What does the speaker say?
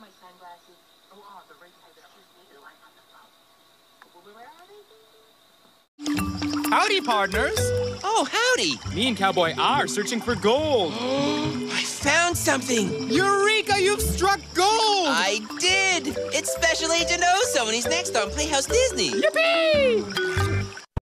sunglasses. Oh, oh, the red tie that Howdy, partners. Oh, howdy. Me and Cowboy are searching for gold. I found something. Eureka, you've struck gold! I did. It's Special Agent Oso, and he's next on Playhouse Disney. Yippee!